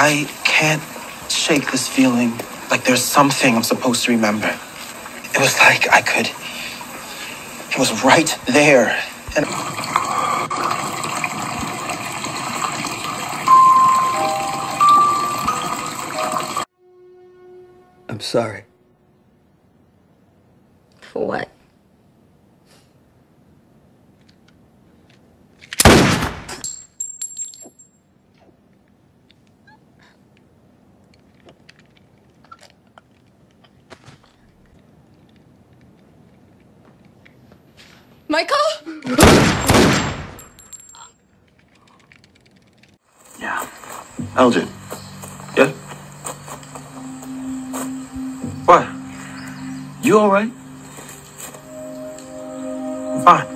I can't shake this feeling like there's something I'm supposed to remember. It was like I could. It was right there. And I'm sorry. For what? Michael? yeah. Elgin. Yeah? What? You alright? Fine.